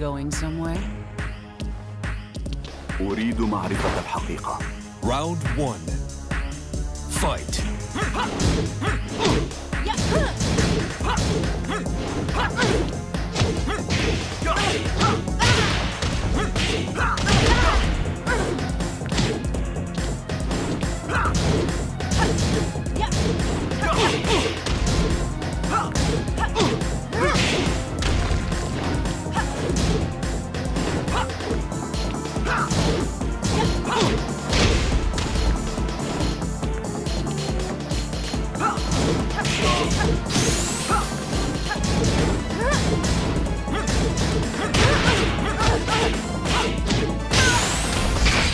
going somewhere? أريد معرفة الحقيقة Round one. Fight.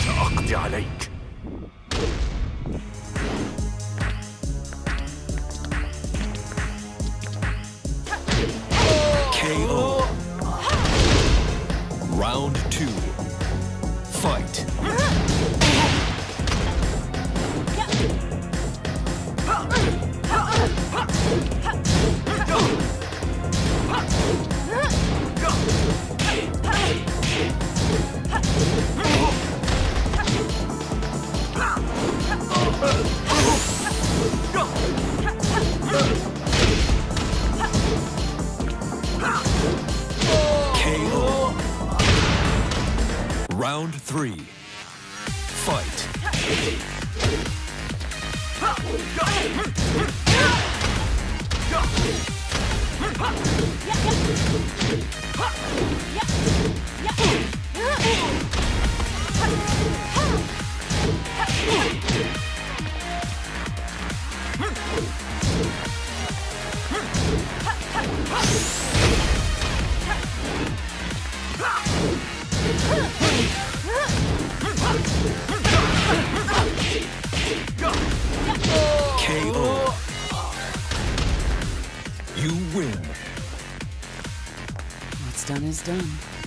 سأقضي عليك KO. Round two. Fight. Round three. Fight. Win. What's done is done.